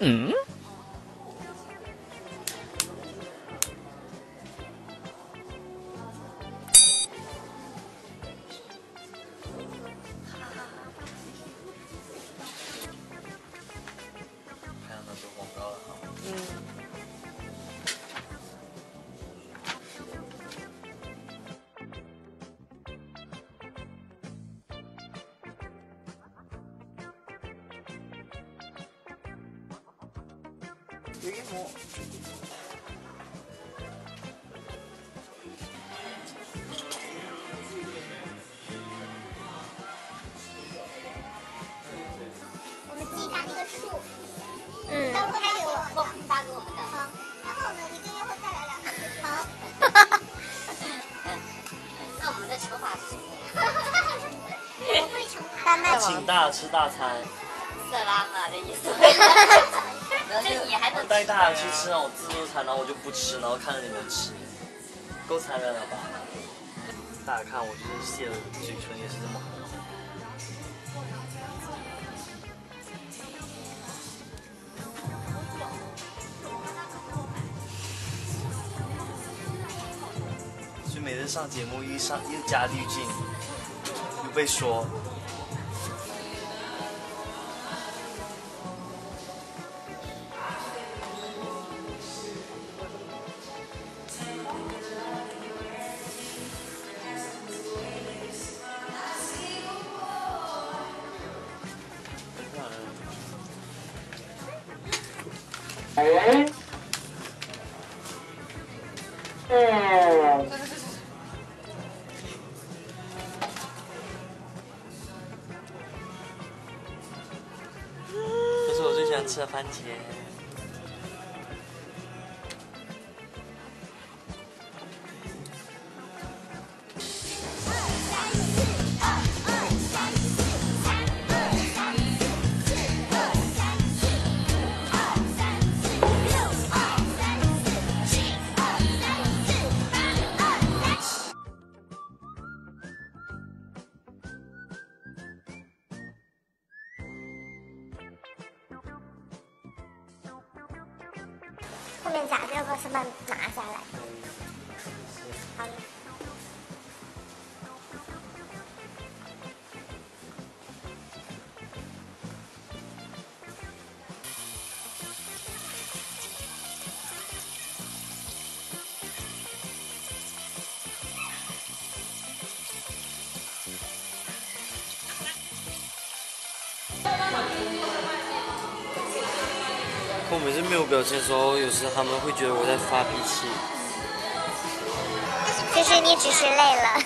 嗯。有一幕。我们自己搭那个树，嗯。到时候拍给我，你发给我们的。好，然后呢，一个月后再来两次。好。那我们的惩罚是什么？我会惩罚。丹丹请大吃大餐。色拉嘛的意思。这你还能带大家去吃那种自助餐，然后我就不吃，然后看着你们吃，够残忍了吧？大家看我就是卸了嘴唇也是这么红。所以每次上节目一上一加滤镜，又被说。这是我最喜欢吃的番茄。后面夹这个是把拿下来。好了。我每次没有表情的时候，有时他们会觉得我在发脾气。其实你只是累了。